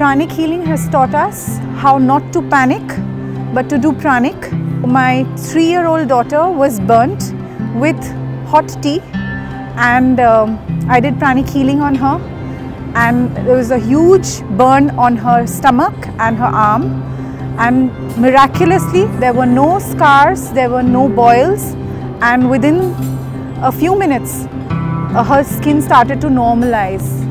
Pranic healing has taught us how not to panic but to do pranic. My three year old daughter was burnt with hot tea and um, I did pranic healing on her. And there was a huge burn on her stomach and her arm. And miraculously there were no scars, there were no boils. And within a few minutes uh, her skin started to normalize.